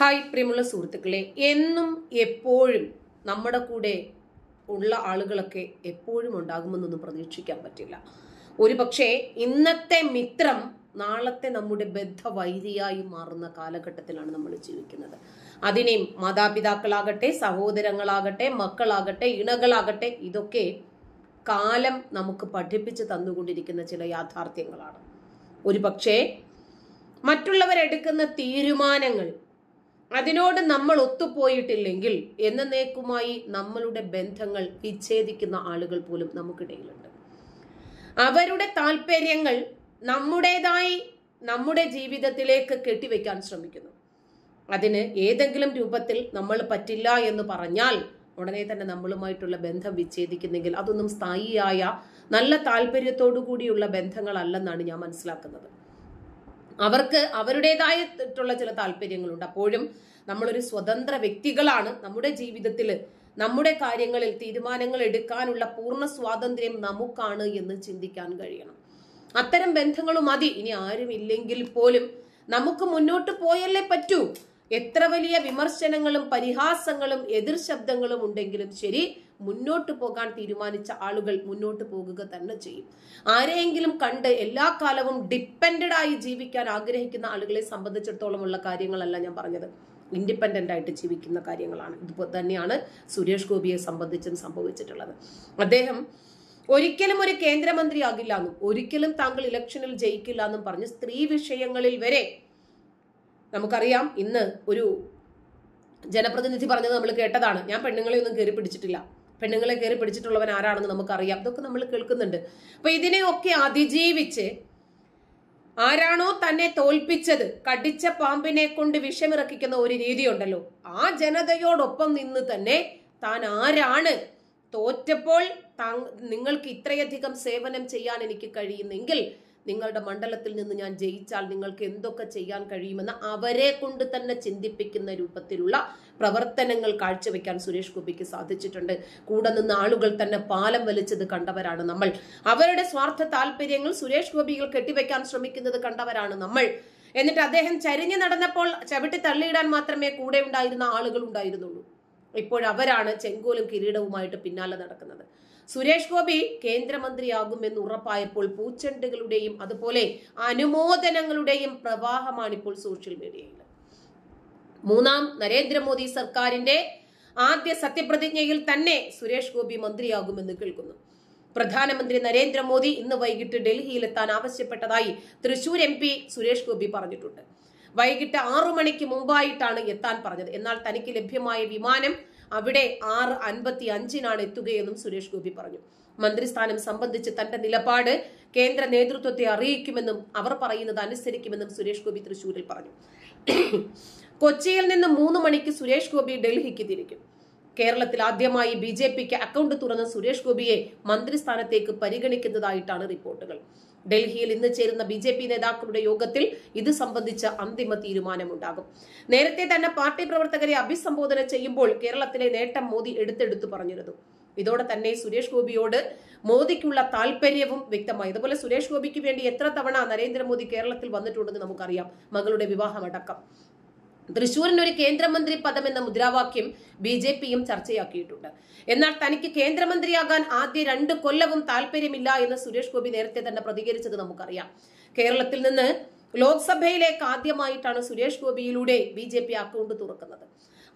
Hi പ്രിയമുള്ള സുഹൃത്തുക്കളെ. എന്നും എപ്പോഴും നമ്മുടെ കൂടെ ഉള്ള ആളുകളൊക്കെ എപ്പോഴും ഉണ്ടാകുമെന്നൊന്നും പ്രതീക്ഷിക്കാൻ പറ്റില്ല. ഒരു പക്ഷേ ഇന്നത്തെ മിത്രം നാളത്തെ നമ്മുടെ ബദ്ധവൈരിയായി മാറുന്ന കാലഘട്ടത്തിലാണ് നമ്മൾ ജീവിക്കുന്നത്. അതിനെയും മാതാപിതാക്കളാകട്ടെ സഹോദരങ്ങളാകട്ടെ മക്കളാകട്ടെ ഇണകളാകട്ടെ ഇതൊക്കെ കാലം നമുക്ക് പഠിപ്പിച്ച് തന്നുകൊണ്ടിരിക്കുന്ന ചില യാഥാർത്ഥ്യങ്ങളാണ്. ഒരു പക്ഷേ മറ്റുള്ളവരെടുക്കുന്ന തീരുമാനങ്ങൾ അതിനോട് നമ്മൾ ഒത്തുപോയിട്ടില്ലെങ്കിൽ എന്നേക്കുമായി നമ്മളുടെ ബന്ധങ്ങൾ വിച്ഛേദിക്കുന്ന ആളുകൾ പോലും നമുക്കിടയിലുണ്ട്. അവരുടെ താല്പര്യങ്ങൾ നമ്മുടേതായി നമ്മുടെ ജീവിതത്തിലേക്ക് കെട്ടിവെക്കാൻ ശ്രമിക്കുന്നു. അതിന് ഏതെങ്കിലും രൂപത്തിൽ നമ്മൾ പറ്റില്ല എന്ന് പറഞ്ഞാൽ ഉടനെ തന്നെ നമ്മളുമായിട്ടുള്ള ബന്ധം വിച്ഛേദിക്കുന്നെങ്കിൽ അതൊന്നും സ്ഥായിയായ നല്ല താല്പര്യത്തോടു കൂടിയുള്ള ബന്ധങ്ങളല്ലെന്നാണ് ഞാൻ മനസ്സിലാക്കുന്നത്. അവർക്ക് അവരുടേതായിട്ടുള്ള ചില താല്പര്യങ്ങളുണ്ട്. അപ്പോഴും നമ്മളൊരു സ്വതന്ത്ര വ്യക്തികളാണ്. നമ്മുടെ ജീവിതത്തിൽ നമ്മുടെ കാര്യങ്ങളിൽ തീരുമാനങ്ങൾ എടുക്കാനുള്ള പൂർണ സ്വാതന്ത്ര്യം നമുക്കാണ് എന്ന് ചിന്തിക്കാൻ കഴിയണം. അത്തരം ബന്ധങ്ങളും മതി. ഇനി ആരുമില്ലെങ്കിൽ പോലും നമുക്ക് മുന്നോട്ട് പോയല്ലേ പറ്റൂ. എത്ര വലിയ വിമർശനങ്ങളും പരിഹാസങ്ങളും എതിർ ശബ്ദങ്ങളും ഉണ്ടെങ്കിലും ശരി മുന്നോട്ട് പോകാൻ തീരുമാനിച്ച ആളുകൾ മുന്നോട്ട് പോകുക തന്നെ ചെയ്യും. ആരെയെങ്കിലും കണ്ട് എല്ലാ കാലവും ഡിപ്പെൻഡഡ് ആയി ജീവിക്കാൻ ആഗ്രഹിക്കുന്ന ആളുകളെ സംബന്ധിച്ചിടത്തോളം ഉള്ള കാര്യങ്ങളല്ല ഞാൻ പറഞ്ഞത്. ഇൻഡിപെൻഡന്റ് ആയിട്ട് ജീവിക്കുന്ന കാര്യങ്ങളാണ്. ഇത് തന്നെയാണ് സുരേഷ് ഗോപിയെ സംബന്ധിച്ചും സംഭവിച്ചിട്ടുള്ളത്. അദ്ദേഹം ഒരിക്കലും ഒരു കേന്ദ്രമന്ത്രി ആകില്ല എന്നും ഒരിക്കലും താങ്കൾ ഇലക്ഷനിൽ ജയിക്കില്ല എന്നും പറഞ്ഞ് സ്ത്രീ വിഷയങ്ങളിൽ വരെ നമുക്കറിയാം ഇന്ന് ഒരു ജനപ്രതിനിധി പറഞ്ഞത് നമ്മൾ കേട്ടതാണ്. ഞാൻ പെണ്ണുങ്ങളെ ഒന്നും കയറി പിടിച്ചിട്ടില്ല. പെണ്ണുങ്ങളെ കയറി പിടിച്ചിട്ടുള്ളവൻ ആരാണെന്ന് നമുക്കറിയാം. ഇതൊക്കെ നമ്മൾ കേൾക്കുന്നുണ്ട്. അപ്പൊ ഇതിനെയൊക്കെ അതിജീവിച്ച് ആരാണോ തന്നെ തോൽപ്പിച്ചത് കടിച്ച പാമ്പിനെ കൊണ്ട് വിഷമിറക്കിക്കുന്ന ഒരു രീതിയുണ്ടല്ലോ. ആ ജനതയോടൊപ്പം നിന്ന് തന്നെ താൻ ആരാണ്? തോറ്റപ്പോൾ നിങ്ങൾക്ക് ഇത്രയധികം സേവനം ചെയ്യാൻ എനിക്ക് കഴിയുന്നെങ്കിൽ നിങ്ങളുടെ മണ്ഡലത്തിൽ നിന്ന് ഞാൻ ജയിച്ചാൽ നിങ്ങൾക്ക് എന്തൊക്കെ ചെയ്യാൻ കഴിയുമെന്ന് അവരെ കൊണ്ട് തന്നെ ചിന്തിപ്പിക്കുന്ന രൂപത്തിലുള്ള പ്രവർത്തനങ്ങൾ കാഴ്ചവെക്കാൻ സുരേഷ് ഗോപിക്ക് സാധിച്ചിട്ടുണ്ട്. കൂടെ നിന്ന് ആളുകൾ തന്നെ പാലം വലിച്ചത് കണ്ടവരാണ് നമ്മൾ. അവരുടെ സ്വാർത്ഥ താല്പര്യങ്ങൾ സുരേഷ് ഗോപികൾ കെട്ടിവെക്കാൻ ശ്രമിക്കുന്നത് കണ്ടവരാണ് നമ്മൾ. എന്നിട്ട് അദ്ദേഹം ചരിഞ്ഞു നടന്നപ്പോൾ ചവിട്ടി തള്ളിയിടാൻ മാത്രമേ കൂടെ ഉണ്ടായിരുന്ന ആളുകൾ ഉണ്ടായിരുന്നുള്ളൂ. ഇപ്പോഴവരാണ് ചെങ്കോലും കിരീടവുമായിട്ട് പിന്നാലെ നടക്കുന്നത്. സുരേഷ് ഗോപി കേന്ദ്രമന്ത്രിയാകുമെന്ന് ഉറപ്പായപ്പോൾ പൂച്ചെണ്ടുകളുടെയും അതുപോലെ അനുമോദനങ്ങളുടെയും പ്രവാഹമാണ് ഇപ്പോൾ സോഷ്യൽ മീഡിയയിൽ. മൂന്നാം നരേന്ദ്രമോദി സർക്കാരിന്റെ ആദ്യ സത്യപ്രതിജ്ഞയിൽ തന്നെ സുരേഷ് ഗോപി മന്ത്രിയാകുമെന്ന് കേൾക്കുന്നു. പ്രധാനമന്ത്രി നരേന്ദ്രമോദി ഇന്ന് വൈകിട്ട് ഡൽഹിയിലെത്താൻ ആവശ്യപ്പെട്ടതായി തൃശൂർ എം പി സുരേഷ് ഗോപി പറഞ്ഞിട്ടുണ്ട്. വൈകിട്ട് ആറു മണിക്ക് മുമ്പായിട്ടാണ് എത്താൻ പറഞ്ഞത്. എന്നാൽ തനിക്ക് ലഭ്യമായ വിമാനം അവിടെ ആറ് അൻപത്തി അഞ്ചിനാണ് എത്തുകയെന്നും സുരേഷ് ഗോപി പറഞ്ഞു. മന്ത്രിസ്ഥാനം സംബന്ധിച്ച് തന്റെ നിലപാട് കേന്ദ്ര നേതൃത്വത്തെ അറിയിക്കുമെന്നും അവർ പറയുന്നത് അനുസരിക്കുമെന്നും സുരേഷ് ഗോപി തൃശൂരിൽ പറഞ്ഞു. കൊച്ചിയിൽ നിന്ന് മൂന്ന് മണിക്ക് സുരേഷ് ഗോപി ഡൽഹിക്ക് തിരിക്കും. കേരളത്തിൽ ആദ്യമായി ബി ജെ പിക്ക് അക്കൗണ്ട് തുറന്ന സുരേഷ് ഗോപിയെ മന്ത്രിസ്ഥാനത്തേക്ക് പരിഗണിക്കുന്നതായിട്ടാണ് റിപ്പോർട്ടുകൾ. ഡൽഹിയിൽ ഇന്ന് ചേരുന്ന ബി ജെ പി നേതാക്കളുടെ യോഗത്തിൽ ഇത് സംബന്ധിച്ച അന്തിമ തീരുമാനമുണ്ടാകും. നേരത്തെ തന്നെ പാർട്ടി പ്രവർത്തകരെ അഭിസംബോധന ചെയ്യുമ്പോൾ കേരളത്തിലെ നേട്ടം മോദി എടുത്തെടുത്തു പറഞ്ഞിരുന്നു. ഇതോടെ തന്നെ സുരേഷ് ഗോപിയോട് മോദിക്കുള്ള താല്പര്യവും വ്യക്തമായി. അതുപോലെ സുരേഷ് ഗോപിക്ക് വേണ്ടി എത്ര തവണ നരേന്ദ്രമോദി കേരളത്തിൽ വന്നിട്ടുണ്ടെന്ന് നമുക്കറിയാം. മകളുടെ വിവാഹമടക്കം. തൃശൂരിന് ഒരു കേന്ദ്രമന്ത്രി പദം എന്ന മുദ്രാവാക്യം ബി ജെ പിയും ചർച്ചയാക്കിയിട്ടുണ്ട്. എന്നാൽ തനിക്ക് കേന്ദ്രമന്ത്രിയാകാൻ ആദ്യ രണ്ട് കൊല്ലവും താല്പര്യമില്ല എന്ന് സുരേഷ് ഗോപി നേരത്തെ തന്നെ പ്രതികരിച്ചത് നമുക്കറിയാം. കേരളത്തിൽ നിന്ന് ലോക്സഭയിലേക്ക് ആദ്യമായിട്ടാണ് സുരേഷ് ഗോപിയിലൂടെ ബി ജെ പി അക്കൗണ്ട് തുറക്കുന്നത്.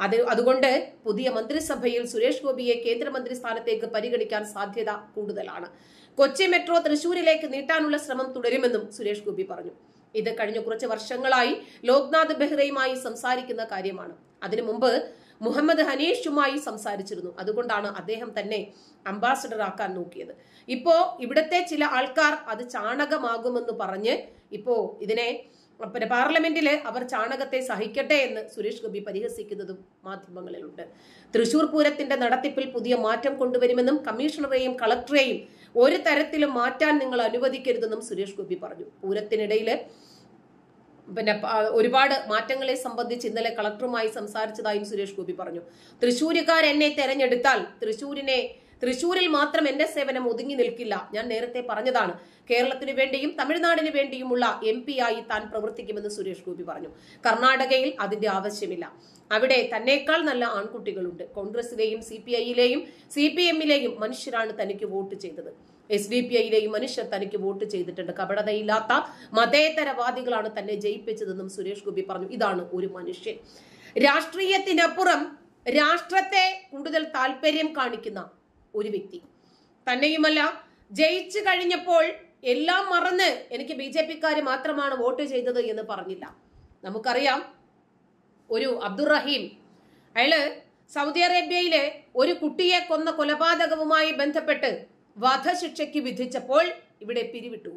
അത് അതുകൊണ്ട് പുതിയ മന്ത്രിസഭയിൽ സുരേഷ് ഗോപിയെ കേന്ദ്രമന്ത്രി സ്ഥാനത്തേക്ക് പരിഗണിക്കാൻ സാധ്യത കൂടുതലാണ്. കൊച്ചി മെട്രോ തൃശൂരിലേക്ക് നീട്ടാനുള്ള ശ്രമം തുടരുമെന്നും സുരേഷ് ഗോപി പറഞ്ഞു. ഇത് കഴിഞ്ഞ കുറച്ച് വർഷങ്ങളായി ലോക്നാഥ് ബെഹ്റയുമായി സംസാരിക്കുന്ന കാര്യമാണ്. അതിനു മുമ്പ് മുഹമ്മദ് ഹനീഷുമായി സംസാരിച്ചിരുന്നു. അതുകൊണ്ടാണ് അദ്ദേഹം തന്നെ അംബാസഡർ ആക്കാൻ നോക്കിയത്. ഇപ്പോ ഇവിടത്തെ ചില ആൾക്കാർ അത് ചാണകമാകുമെന്ന് പറഞ്ഞ് ഇപ്പോ ഇതിനെ പിന്നെ പാർലമെന്റിൽ അവർ ചാണകത്തെ സഹിക്കട്ടെ എന്ന് സുരേഷ് ഗോപി പരിഹസിക്കുന്നതും മാധ്യമങ്ങളിലുണ്ട്. തൃശൂർ പൂരത്തിന്റെ നടത്തിപ്പിൽ പുതിയ മാറ്റം കൊണ്ടുവരുമെന്നും കമ്മീഷണറെയും കളക്ടറെയും ഒരു തരത്തിലും മാറ്റാൻ നിങ്ങൾ അനുവദിക്കരുതെന്നും സുരേഷ് ഗോപി പറഞ്ഞു. പൂരത്തിനിടയിൽ പിന്നെ ഒരുപാട് മാറ്റങ്ങളെ സംബന്ധിച്ച് ഇന്നലെ കളക്ടറുമായി സംസാരിച്ചതായും സുരേഷ് ഗോപി പറഞ്ഞു. തൃശ്ശൂരുകാർ എന്നെ തെരഞ്ഞെടുത്താൽ തൃശ്ശൂരിനെ തൃശൂരിൽ മാത്രം എന്റെ സേവനം ഒതുങ്ങി നിൽക്കില്ല. ഞാൻ നേരത്തെ പറഞ്ഞതാണ്. കേരളത്തിന് വേണ്ടിയും തമിഴ്നാടിന് വേണ്ടിയുമുള്ള എം ആയി താൻ പ്രവർത്തിക്കുമെന്ന് സുരേഷ് ഗോപി പറഞ്ഞു. കർണാടകയിൽ അതിന്റെ ആവശ്യമില്ല. അവിടെ തന്നേക്കാൾ നല്ല ആൺകുട്ടികളുണ്ട്. കോൺഗ്രസിലെയും സി പി ഐയിലെയും സി പി എമ്മിലെയും മനുഷ്യരാണ് തനിക്ക് വോട്ട് ചെയ്തത്. എസ് ഡി പി ഐയിലെയും മനുഷ്യർ തനിക്ക് വോട്ട് ചെയ്തിട്ടുണ്ട്. കപടതയില്ലാത്ത മതേതരവാദികളാണ് തന്നെ ജയിപ്പിച്ചതെന്നും സുരേഷ് ഗോപി പറഞ്ഞു. ഇതാണ് ഒരു മനുഷ്യൻ. രാഷ്ട്രീയത്തിനപ്പുറം രാഷ്ട്രത്തെ കൂടുതൽ താല്പര്യം കാണിക്കുന്ന ഒരു വ്യക്തി. തന്നെയുമല്ല ജയിച്ചു കഴിഞ്ഞപ്പോൾ എല്ലാം മറന്ന് എനിക്ക് ബി ജെ പിക്കാർ മാത്രമാണ് വോട്ട് ചെയ്തത് എന്ന് പറഞ്ഞില്ല. നമുക്കറിയാം ഒരു അബ്ദുറഹീം അയാൾ സൗദി അറേബ്യയിലെ ഒരു കുട്ടിയെ കൊന്ന കൊലപാതകവുമായി ബന്ധപ്പെട്ട് വധശിക്ഷയ്ക്ക് വിധിച്ചപ്പോൾ ഇവിടെ പിരിവിട്ടു.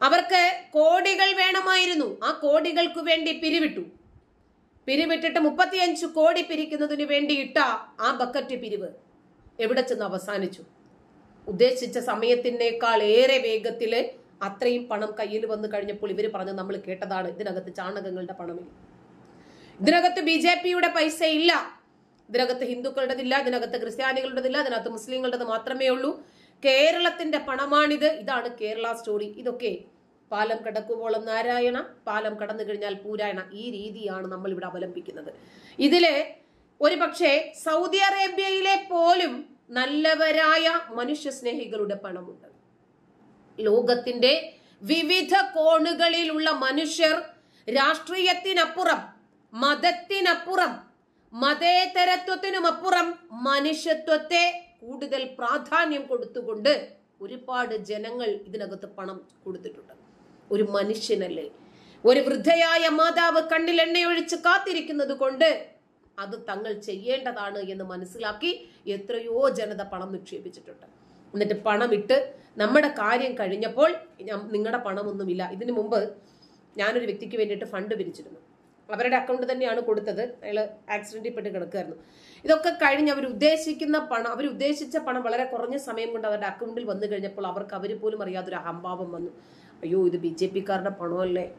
അവർക്ക് കോടികൾ വേണമായിരുന്നു. ആ കോടികൾക്ക് വേണ്ടി പിരിവിട്ടു. പിരിവിട്ടിട്ട് മുപ്പത്തിയഞ്ച് കോടി പിരിക്കുന്നതിന് വേണ്ടി ഇട്ട ആ ബക്കറ്റ് പിരിവ്. എവിടെ ചെന്ന് അവസാനിച്ചു? ഉദ്ദേശിച്ച സമയത്തിനേക്കാൾ ഏറെ വേഗത്തിൽ അത്രയും പണം കയ്യിൽ വന്നു കഴിഞ്ഞപ്പോൾ ഇവർ പറഞ്ഞു നമ്മൾ കേട്ടതാണ് ഇതിനകത്ത് ചാണകങ്ങളുടെ പണമില്ല. ഇതിനകത്ത് ബി ജെ പിയുടെ പൈസ ഇല്ല ഇതിനകത്ത് ഹിന്ദുക്കളുടേതില്ല ഇതിനകത്ത് ക്രിസ്ത്യാനികളുടേതില്ല ഇതിനകത്ത് മുസ്ലിങ്ങളുടേത് മാത്രമേ ഉള്ളൂ. കേരളത്തിന്റെ പണമാണിത്. ഇതാണ് കേരള സ്റ്റോറി. ഇതൊക്കെ പാലം കടക്കുവോളം നാരായണ പാലം കടന്നു കഴിഞ്ഞാൽ പൂരായണ. ഈ രീതിയാണ് നമ്മൾ ഇവിടെ അവലംബിക്കുന്നത്. ഇതിൽ ഒരു പക്ഷേ സൗദി അറേബ്യയിലെ പോലും നല്ലവരായ മനുഷ്യ സ്നേഹികളുടെ പണമുണ്ട്. ലോകത്തിന്റെ വിവിധ കോണുകളിലുള്ള മനുഷ്യർ രാഷ്ട്രീയത്തിനപ്പുറം മതത്തിനപ്പുറം മതേതരത്വത്തിനുമപ്പുറം മനുഷ്യത്വത്തെ കൂടുതൽ പ്രാധാന്യം കൊടുത്തുകൊണ്ട് ഒരുപാട് ജനങ്ങൾ ഇതിനകത്ത് പണം കൊടുത്തിട്ടുണ്ട്. ഒരു മനുഷ്യനല്ലേ? ഒരു വൃദ്ധയായ മാതാവ് കണ്ണിൽ എണ്ണയൊഴിച്ച് കാത്തിരിക്കുന്നത് കൊണ്ട് അത് തങ്ങൾ ചെയ്യേണ്ടതാണ് എന്ന് മനസ്സിലാക്കി എത്രയോ ജനത പണം നിക്ഷേപിച്ചിട്ടുണ്ട്. എന്നിട്ട് പണമിട്ട് നമ്മുടെ കാര്യം കഴിഞ്ഞപ്പോൾ നിങ്ങളുടെ പണമൊന്നുമില്ല. ഇതിനു മുമ്പ് ഞാനൊരു വ്യക്തിക്ക് വേണ്ടിയിട്ട് ഫണ്ട് പിരിച്ചിരുന്നു. അവരുടെ അക്കൗണ്ട് തന്നെയാണ് കൊടുത്തത്. അയാൾ ആക്സിഡന്റിൽ പെട്ട് കിടക്കുകയായിരുന്നു ഇതൊക്കെ കഴിഞ്ഞ് അവർ ഉദ്ദേശിക്കുന്ന പണം അവർ ഉദ്ദേശിച്ച പണം വളരെ കുറഞ്ഞ സമയം കൊണ്ട് അവരുടെ അക്കൗണ്ടിൽ വന്നു കഴിഞ്ഞപ്പോൾ അവർക്ക് അവർ പോലും അറിയാതൊരു അഹംഭാവം വന്നു. അയ്യോ ഇത് ബി ജെ പിക്കാരുടെ പണമല്ലേ?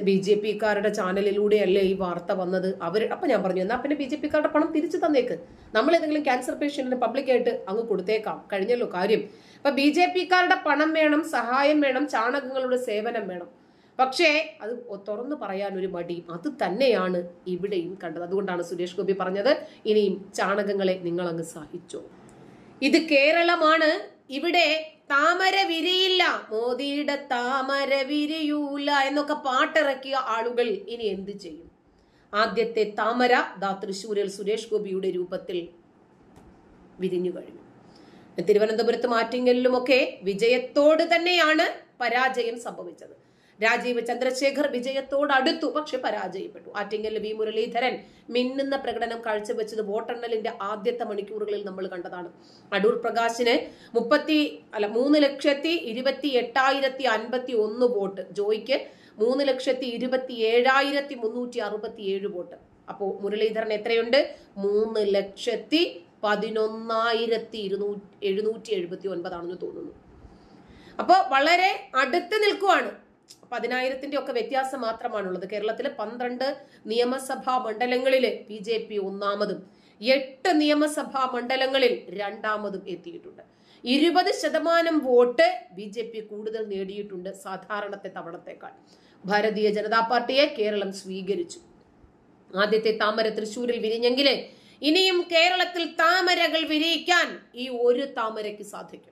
ബി ജെ പിക്കാരുടെ ചാനലിലൂടെയല്ലേ ഈ വാർത്ത വന്നത്? അവർ അപ്പം ഞാൻ പറഞ്ഞു എന്നാൽ പിന്നെ ബി ജെ പിക്കാരുടെ പണം തിരിച്ചു തന്നേക്ക്. നമ്മൾ ഏതെങ്കിലും ക്യാൻസർ പേഷ്യന്റിന് പബ്ലിക്കായിട്ട് അങ്ങ് കൊടുത്തേക്കാം. കഴിഞ്ഞല്ലോ കാര്യം. അപ്പം ബി ജെ പിക്കാരുടെ പണം വേണം സഹായം വേണം ചാണകങ്ങളുടെ സേവനം വേണം. പക്ഷേ അത് തുറന്നു പറയാൻ ഒരു മടി. അത് തന്നെയാണ് ഇവിടെയും കണ്ടത്. അതുകൊണ്ടാണ് സുരേഷ് ഗോപി പറഞ്ഞത് ഇനിയും ചാണകങ്ങളെ നിങ്ങൾ അങ്ങ് സഹിച്ചോ. ഇത് കേരളമാണ്. ഇവിടെ താമര വിരിയില്ല മോദിയുടെ താമര വിരിയൂല എന്നൊക്കെ പാട്ടിറക്കിയ ആളുകൾ ഇനി എന്ത് ചെയ്യും? ആദ്യത്തെ താമര ദാ തൃശൂരിൽ സുരേഷ് ഗോപിയുടെ രൂപത്തിൽ വിരിഞ്ഞു കഴിഞ്ഞു. തിരുവനന്തപുരത്തും ആറ്റിങ്ങലിലുമൊക്കെ വിജയത്തോട് തന്നെയാണ് പരാജയം സംഭവിച്ചത്. രാജീവ് ചന്ദ്രശേഖർ വിജയത്തോടടുത്തു പക്ഷെ പരാജയപ്പെട്ടു. ആറ്റിങ്ങൽ വി മുരളീധരൻ മിന്നുന്ന പ്രകടനം കാഴ്ചവെച്ചത് വോട്ടെണ്ണലിന്റെ ആദ്യത്തെ മണിക്കൂറുകളിൽ നമ്മൾ കണ്ടതാണ്. അടൂർ പ്രകാശിന് മുപ്പത്തി അല്ല മൂന്ന് ലക്ഷത്തി ഇരുപത്തി എട്ടായിരത്തി അൻപത്തി ഒന്ന് വോട്ട് ജോയിക്ക് മൂന്ന് ലക്ഷത്തി ഇരുപത്തി ഏഴായിരത്തി മുന്നൂറ്റി അറുപത്തി ഏഴ് വോട്ട്. അപ്പോ മുരളീധരൻ എത്രയുണ്ട്? മൂന്ന് ലക്ഷത്തി പതിനൊന്നായിരത്തി ഇരുന്നൂറ്റി എഴുന്നൂറ്റി എഴുപത്തി ഒൻപതാണെന്ന് തോന്നുന്നു. അപ്പോൾ വളരെ അടുത്ത് നിൽക്കുവാണ് പതിനായിരത്തിന്റെ ഒക്കെ വ്യത്യാസം മാത്രമാണുള്ളത്. കേരളത്തിലെ പന്ത്രണ്ട് നിയമസഭാ മണ്ഡലങ്ങളിലെ ബി ജെ പി ഒന്നാമതും എട്ട് നിയമസഭാ മണ്ഡലങ്ങളിൽ രണ്ടാമതും എത്തിയിട്ടുണ്ട്. ഇരുപത് ശതമാനം വോട്ട് ബി ജെ പി കൂടുതൽ നേടിയിട്ടുണ്ട് സാധാരണത്തെ തവണത്തേക്കാൾ. ഭാരതീയ ജനതാ പാർട്ടിയെ കേരളം സ്വീകരിച്ചു. ആദ്യത്തെ താമര തൃശൂരിൽ വിരിഞ്ഞെങ്കിലേ ഇനിയും കേരളത്തിൽ താമരകൾ വിരിയിക്കാൻ ഈ ഒരു താമരയ്ക്ക് സാധിക്കും.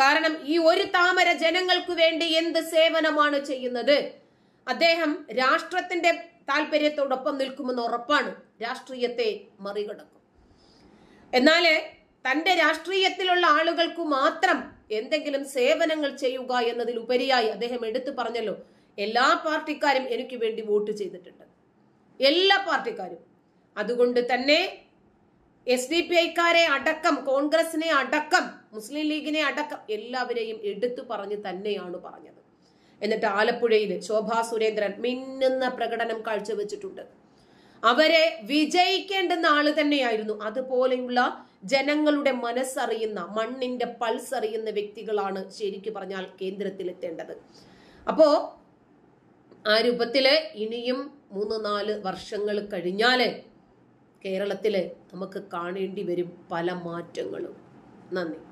കാരണം ഈ ഒരു താമര ജനങ്ങൾക്ക് വേണ്ടി എന്ത് സേവനമാണ് ചെയ്യുന്നത്? അദ്ദേഹം രാഷ്ട്രത്തിന്റെ താല്പര്യത്തോടൊപ്പം നിൽക്കുമെന്ന് ഉറപ്പാണ്. രാഷ്ട്രീയത്തെ മറികടക്കും. എന്നാൽ തന്റെ രാഷ്ട്രീയത്തിലുള്ള ആളുകൾക്ക് മാത്രം എന്തെങ്കിലും സേവനങ്ങൾ ചെയ്യുക എന്നതിൽ ഉപരിയായി അദ്ദേഹം എടുത്തു പറഞ്ഞല്ലോ എല്ലാ പാർട്ടിക്കാരും എനിക്ക് വേണ്ടി വോട്ട് ചെയ്തിട്ടുണ്ട്. എല്ലാ പാർട്ടിക്കാരും. അതുകൊണ്ട് തന്നെ എസ് ഡി പി ഐക്കാരെ അടക്കം കോൺഗ്രസിനെ അടക്കം മുസ്ലിം ലീഗിനെ അടക്കം എല്ലാവരെയും എടുത്തു പറഞ്ഞ് തന്നെയാണ് പറഞ്ഞത്. എന്നിട്ട് ആലപ്പുഴയിൽ ശോഭാ സുരേന്ദ്രൻ മിന്നുന്ന പ്രകടനം കാഴ്ചവെച്ചിട്ടുണ്ട്. അവരെ വിജയിക്കേണ്ടുന്ന ആൾ തന്നെയായിരുന്നു. അതുപോലെയുള്ള ജനങ്ങളുടെ മനസ്സറിയുന്ന മണ്ണിന്റെ പൾസ് അറിയുന്ന വ്യക്തികളാണ് ശരിക്കു പറഞ്ഞാൽ കേന്ദ്രത്തിൽ എത്തേണ്ടത് അപ്പോ ആ രൂപത്തിൽ ഇനിയും മൂന്ന് നാല് വർഷങ്ങൾ കഴിഞ്ഞാൽ കേരളത്തിൽ നമുക്ക് കാണേണ്ടി വരും പല മാറ്റങ്ങളും. നന്ദി.